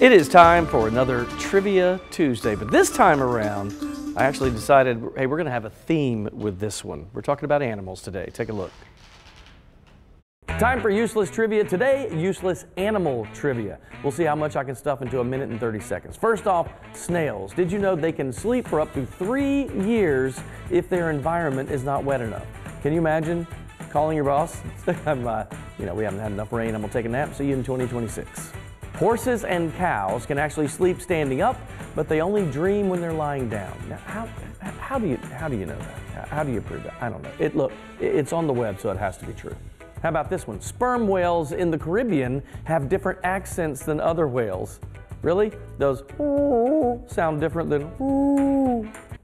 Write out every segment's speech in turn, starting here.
It is time for another Trivia Tuesday, but this time around, I actually decided, hey, we're going to have a theme with this one. We're talking about animals today. Take a look. Time for useless trivia. Today, useless animal trivia. We'll see how much I can stuff into a minute and 30 seconds. First off, snails. Did you know they can sleep for up to three years if their environment is not wet enough? Can you imagine calling your boss? I'm, uh, you know, we haven't had enough rain. I'm gonna take a nap. See you in 2026. Horses and cows can actually sleep standing up, but they only dream when they're lying down. Now, how, how do you how do you know that? How do you prove that? I don't know. It look, it's on the web, so it has to be true. How about this one? Sperm whales in the Caribbean have different accents than other whales. Really? Those sound different than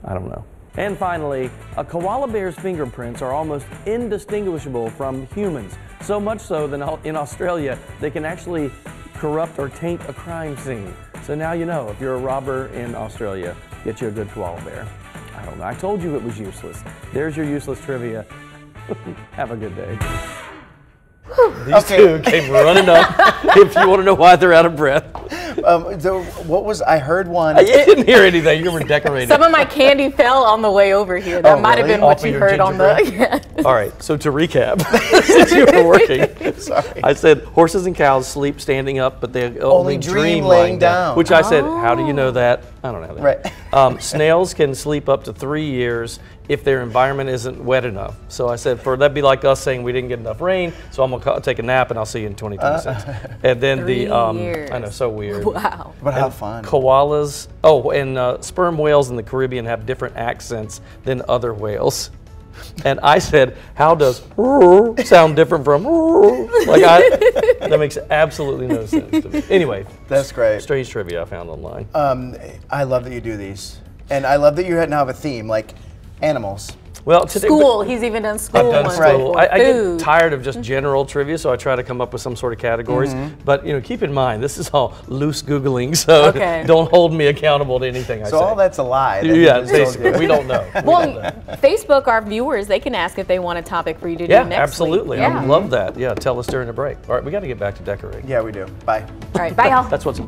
I don't know. And finally, a koala bear's fingerprints are almost indistinguishable from humans. So much so that in Australia, they can actually corrupt or taint a crime scene. So now you know, if you're a robber in Australia, get you a good koala bear. I don't know. I told you it was useless. There's your useless trivia. Have a good day. These okay. two came running up. if you want to know why they're out of breath. Um, so what was I heard one? I didn't hear anything. You were decorating. Some of my candy fell on the way over here. That oh, might really? have been Off what you heard on the. Yeah. All right. So to recap, since you were working, Sorry. I said horses and cows sleep standing up, but they only, only dream, dream laying down. down. Which I said, how do you know that? I don't know that. Right. Um, snails can sleep up to three years if their environment isn't wet enough. So I said, for that'd be like us saying we didn't get enough rain, so I'm gonna take a nap and I'll see you in 2026. Uh, and then the, um, years. I know, so weird. Wow. But how fun. Koalas, oh, and uh, sperm whales in the Caribbean have different accents than other whales. And I said, how does sound different from like I, that makes absolutely no sense to me. Anyway. That's great. Strange trivia I found online. Um, I love that you do these. And I love that you now have a theme, like animals. Well, today, school. He's even done school. I've done school. Right. I, I, get tired of just general trivia, so I try to come up with some sort of categories. Mm -hmm. But you know, keep in mind this is all loose googling, so okay. don't hold me accountable to anything I so say. So all that's a lie. That yeah, basically, we don't know. well, Facebook, our viewers, they can ask if they want a topic for you to yeah, do next absolutely. week. Yeah, absolutely. I love that. Yeah, tell us during the break. All right, we got to get back to decorating. Yeah, we do. Bye. All right, bye, y'all. That's what's.